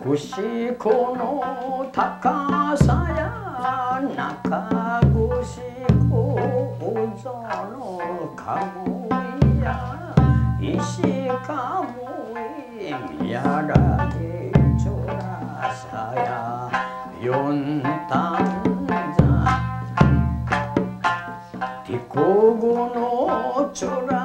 串子の高さや中串子ぞのかもいや石かもい宮らげちょらさや四段座ティコゴのちょら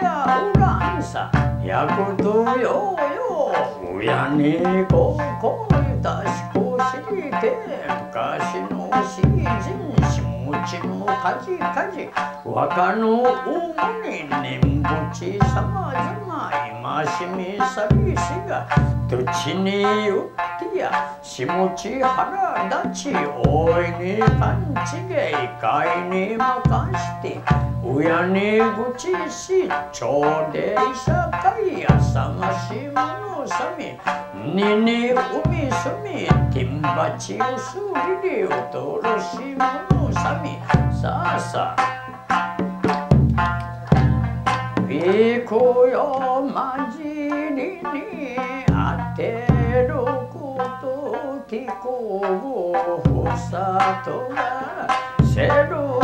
やおらんさやことよよ。親にここいたしこしりて昔の詩人しもちのかじかじ若の大に念仏さまざま今しみさびしが土地によってやしもち腹立ち大いに勘違い会に任して親に愚痴し朝礼社会や探し物さみにに海すみティンバチをすりりをとろし物さみさあさあ。ビコよまじりに当てることティコをふさとがせる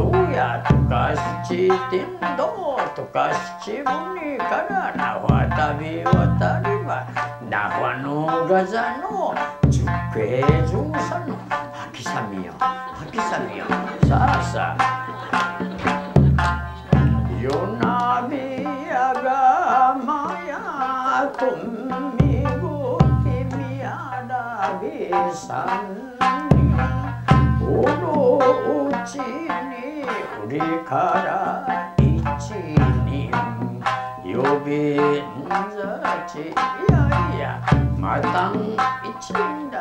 だティチティリコンタチェタナバロニチミドルマユチェユナバロイチチェイチカジムチモロシマナナチェナガハマヤチヤンバロココノチコンザンどうやとか七天道とか七分にからなわたび渡りばなわ。のがざの十平十三の。はきさみよ。はきさみよ。さあさあ。夜なびやがまやとみごきみやらびさんおろうちに売りから一人呼びんざちいやいやまたん一人だ。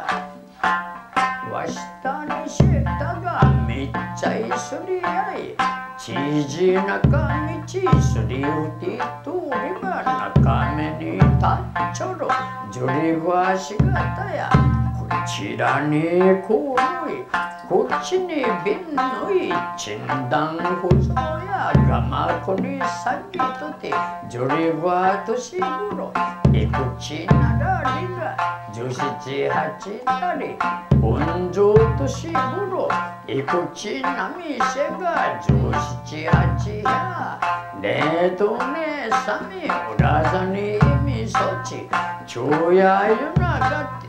わしたにしたがめっちゃいすりやいちじなかみちすりうてとりが中目にたっちょろ。じゅりわしがたやちらにこうい。こっちに瓶のいちんだんふぞやがまこにさぎとてじゅりわとしぐろいくちならりが十七八なり。温情としぐろいくちなみせが十七八やねえとねえさみおらざにみそち。ちとらいはさあさありちゃりちゃみやらりあしび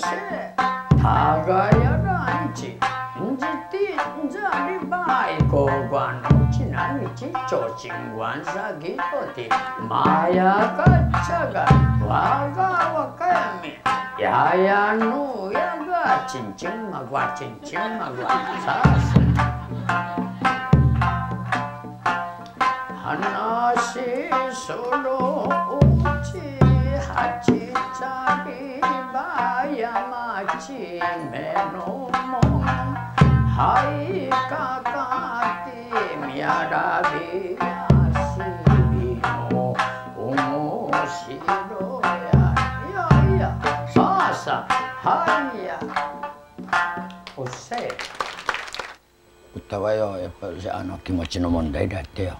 つせたがやらんちんじてんざりばいこがのちなにちちょちんわんさぎとてまやかっちゃがわがわかやめややのやがちんちんまぐわちんちんまぐわさあさ話す。るうち八ちりばやまちめのもんはいかかってみやらびやす。びのおもしろやいやいやさあさあはいやおっしゃい歌はよやっぱりあの気持ちの問題であってよ